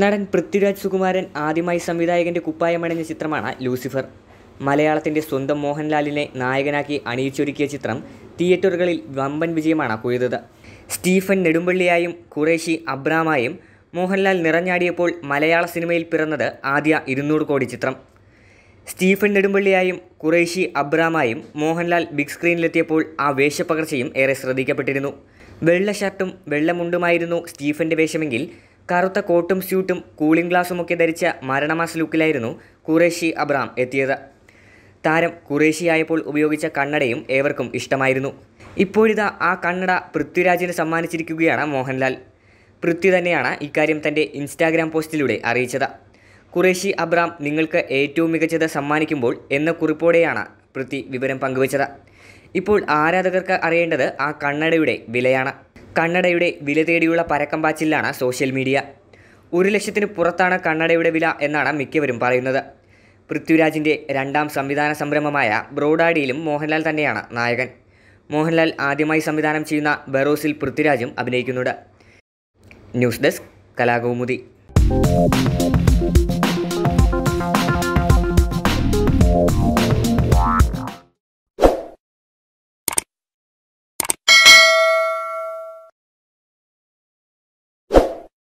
നടൻ പൃഥ്വിരാജ് സുകുമാരൻ ആദ്യമായി സംവിധായകന്റെ കുപ്പായമണിഞ്ഞ ചിത്രമാണ് ലൂസിഫർ. മലയാളത്തിന്റെ സ്വന്തം മോഹൻലാലിനെ നായകനാക്കി അണിയിച്ചൊരുക്കിയ ചിത്രം തിയേറ്ററുകളിൽ വമ്പൻ വിജയമാണ് കൊയ്തത്. സ്റ്റീഫൻ നെടുമ്പള്ളിയായും ഖുറേഷി അബ്രാമായും മോഹൻലാൽ നിറഞ്ഞാടിയപ്പോൾ മലയാള സിനിമയിൽ പിറന്നത് ആദ്യ ഇരുന്നൂറ് കോടി ചിത്രം. സ്റ്റീഫൻ നെടുമ്പള്ളിയായും ഖുറേഷി അബ്രാമായും മോഹൻലാൽ ബിഗ് സ്ക്രീനിലെത്തിയപ്പോൾ ആ വേഷപ്പകർച്ചയും ഏറെ ശ്രദ്ധിക്കപ്പെട്ടിരുന്നു. വെള്ള ഷർട്ടും വെള്ളമുണ്ടുമായിരുന്നു സ്റ്റീഫന്റെ വേഷമെങ്കിൽ കറുത്ത കോട്ടും സ്യൂട്ടും കൂളിംഗ് ഗ്ലാസും ഒക്കെ ധരിച്ച മരണമാസ് ലുക്കിലായിരുന്നു കുറേഷി അബ്രാം എത്തിയത്. താരം ഖുറേഷിയായപ്പോൾ ഉപയോഗിച്ച കണ്ണടയും ഏവർക്കും ഇഷ്ടമായിരുന്നു. ഇപ്പോഴിതാ ആ കണ്ണട പൃഥ്വിരാജിന് സമ്മാനിച്ചിരിക്കുകയാണ് മോഹൻലാൽ. പൃഥ്വി തന്നെയാണ് ഇക്കാര്യം തന്റെ ഇൻസ്റ്റാഗ്രാം പോസ്റ്റിലൂടെ അറിയിച്ചത്. കുറേഷി അബ്രാം നിങ്ങൾക്ക് ഏറ്റവും മികച്ചത് സമ്മാനിക്കുമ്പോൾ എന്ന കുറിപ്പോടെയാണ് പൃഥ്വി വിവരം പങ്കുവച്ചത്. ഇപ്പോൾ ആരാധകർക്ക് അറിയേണ്ടത് ആ കണ്ണടയുടെ വിലയാണ്. കണ്ണടയുടെ വില തേടിയുള്ള പരക്കം പാച്ചിലാണ് സോഷ്യൽ മീഡിയ. ഒരു ലക്ഷത്തിന് പുറത്താണ് കണ്ണടയുടെ വില എന്നാണ് മിക്കവരും പറയുന്നത്. പൃഥ്വിരാജിന്റെ രണ്ടാം സംവിധാന സംരംഭമായ ബ്രോഡാഡിയിലും മോഹൻലാൽ തന്നെയാണ് നായകൻ. മോഹൻലാൽ ആദ്യമായി സംവിധാനം ചെയ്യുന്ന ബറോസിൽ പൃഥ്വിരാജും അഭിനയിക്കുന്നുണ്ട്. News desk Kalakaumudi.